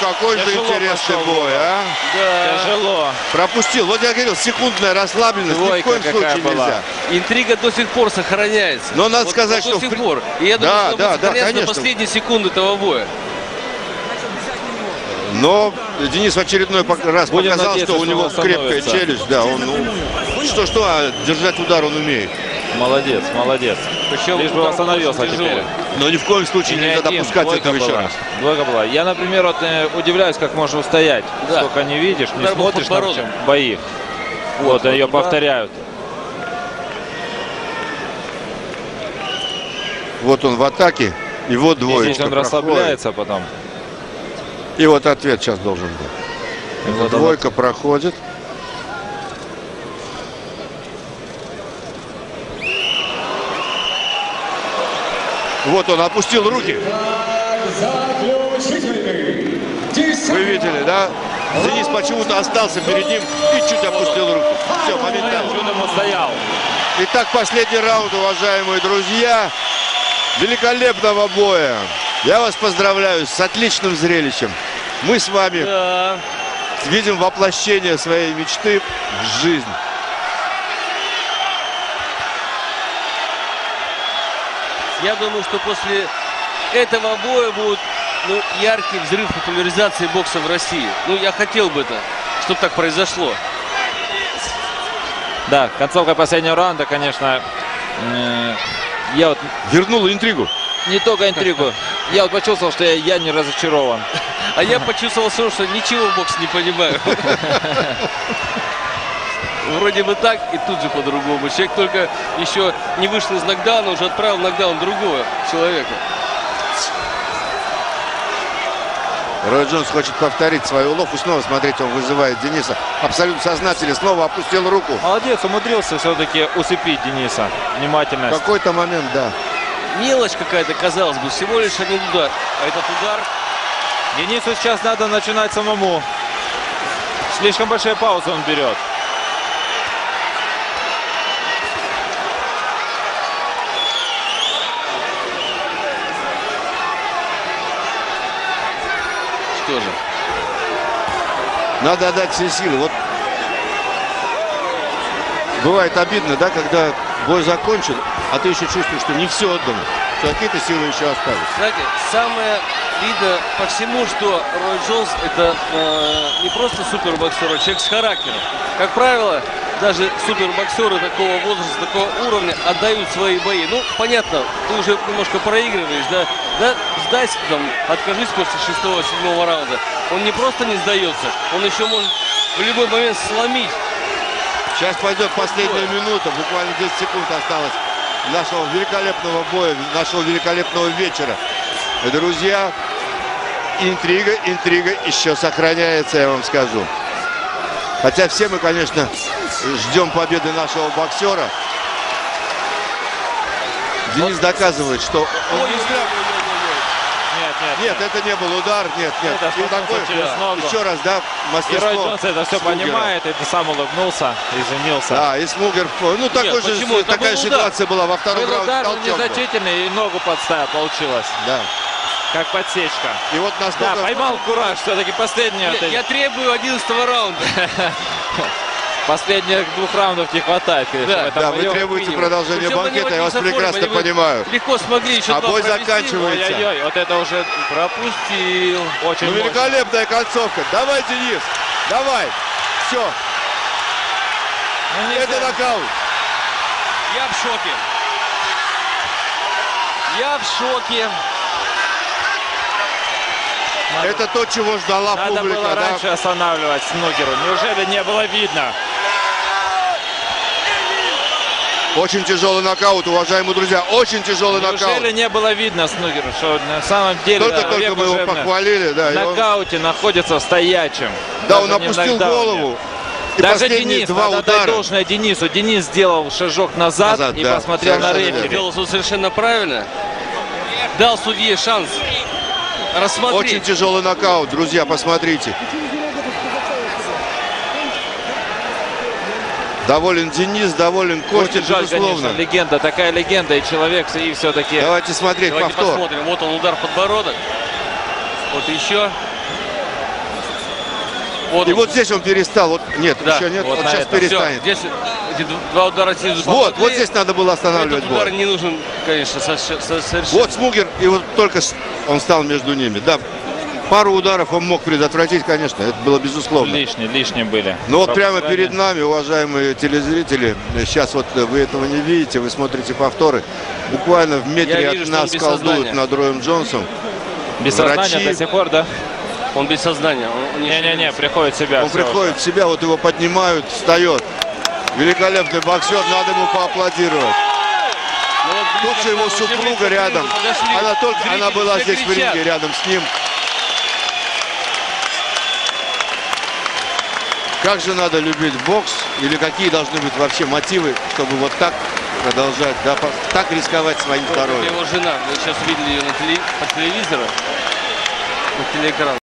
какой же интересный пошел бой, а? Да. Тяжело. Пропустил. Вот я говорил, секундная расслабленность ни в Двойка коем случае была. нельзя. Интрига до сих пор сохраняется. Но надо Вот сказать, до что сих в при- пор. И я Да, думаю, что да, будет да, до конечно. последней секунды этого боя. Но Денис в очередной раз Будем показал, надеяться, что у что него крепкая челюсть. Да, он, ну, что-что, а держать удар он умеет. Молодец, молодец. Причем Лишь бы очень теперь. Но ни в коем случае Не нельзя один, допускать двойка этого еще была. раз. Двойка была. Я, например, вот, э, удивляюсь, как можно устоять. Да. Столько не видишь, не Удар смотришь на чем бои. Вот, вот ее удар. повторяют. Вот он в атаке, и вот И двоечка здесь он проходит. расслабляется потом. И вот ответ сейчас должен быть. И вот двойка проходит. Вот он опустил руки. Вы видели, да? Денис почему-то остался перед ним и чуть опустил руки. Все, моментально. Чудом устоял. Итак, последний раунд, уважаемые друзья. Великолепного боя. Я вас поздравляю с отличным зрелищем. Мы с вами Да. видим воплощение своей мечты в жизнь. Я думаю, что после этого боя будет ну, яркий взрыв популяризации бокса в России. Ну, я хотел бы это, чтобы так произошло. Да, концовка последнего раунда, конечно, э, я вот Вернула интригу. не только интригу, я вот почувствовал, что я, я не разочарован. А я почувствовал что ничего в боксе не понимаю. Вроде бы так, и тут же по-другому. Человек только еще не вышел из нокдауна, уже отправил нокдаун другого человека. Рой Джонс хочет повторить свою уловку. Снова, смотрите, он вызывает Дениса. Абсолютно сознательно. Снова опустил руку. Молодец, умудрился все-таки усыпить Дениса. В Внимательность. какой-то момент, да. Мелочь какая-то, казалось бы, всего лишь один удар. А этот удар Денису сейчас надо начинать самому. Слишком большие паузы он берет. Что же. Надо отдать все силы. Вот бывает обидно, да, когда бой закончен, а ты еще чувствуешь, что не все отдано, что какие-то силы еще остались. Знаете, самое видно по всему, что Рой Джонс это э, не просто супербоксер, а человек с характером. Как правило, даже супербоксеры такого возраста, такого уровня отдают свои бои. Ну, понятно, ты уже немножко проигрываешь, да? Да, сдайся там, откажись после шестого-седьмого раунда. Он не просто не сдается, он еще может в любой момент сломить. Сейчас пойдет последняя минута, буквально 10 секунд осталось нашего великолепного боя, нашего великолепного вечера. Друзья, интрига, интрига еще сохраняется, я вам скажу. Хотя все мы, конечно, ждем победы нашего боксера. Денис доказывает, что он не зря Нет, нет. Нет, это не был удар, нет, нет. Это И что-то такой, через ногу. еще раз, да, И Рой мастерство. Джонс это все Смугера. понимает, это сам улыбнулся, извинился. Да, и Смугер, ну такой же, почему? Такая был же удар. ситуация была во втором раунде. удар, незначительный, и ногу подставил, получилось. Да. Как подсечка. И вот Да, насколько... поймал кураж, все-таки последний. Я, я требую 11 раунда. Последних двух раундов не хватает, конечно, Да, Да, вы требуете минимум. продолжения Причем банкета, я вас прекрасно понимаю. Легко смогли еще А бой провести. заканчивается. Ой-ой-ой, вот это уже Пропустил. очень Ну, великолепная концовка. Давай, Денис, давай. Все, Ну, это нокаут. Я в шоке. Я в шоке. Это то, чего ждала Надо публика. было да. раньше останавливать Снукеру. Неужели не было видно? Очень тяжелый нокаут, уважаемые друзья. Очень тяжелый Неужели нокаут. не было видно Снукеру, что на самом деле Только-только человек мы его похвалили, да. в и он- нокауте находится в стоячем. Да, Даже он опустил голову. И Даже Денис, два надо удара. должное Денису. Денис сделал шажок назад, Назад, и да, посмотрел на рефери. Делал все совершенно правильно. Дал судье шанс рассмотреть. Очень тяжелый нокаут, друзья, посмотрите. Доволен Денис, доволен Костя, Очень жаль, безусловно. конечно, легенда, такая легенда, и человек, и все-таки... Давайте смотреть Давайте повтор. посмотрим. Вот он удар подбородок. Вот еще. Вот И он. вот здесь он перестал. Вот, нет, Да, еще нет. вот на сейчас. Всё, перестанет. здесь эти два удара снизу Вот, вот здесь надо было останавливать Этот удар бой. не нужен, конечно, со- со- совершенно. Вот Смугер, и вот только он стал между ними. Да, пару ударов он мог предотвратить, конечно, это было безусловно. Лишние, лишние были. Но вот прямо перед нами, уважаемые телезрители, сейчас вот вы этого не видите, вы смотрите повторы. Буквально в метре Я от вижу, что нас колдуют сознания. над Роем Джонсом. Без сознания врачи. до сих пор, да? Он без сознания. Не-не-не, приходит в себя. Он приходит в себя, вот его поднимают, встает. Великолепный боксер, надо ему поаплодировать. Ну Тут же его супруга рядом. Она только, она была здесь в ринге рядом с ним. Как же надо любить бокс? Или какие должны быть вообще мотивы, чтобы вот так продолжать, да, так рисковать своим здоровьем? его жена. Вы сейчас увидели ее на теле- по телевизору, на телеэкран.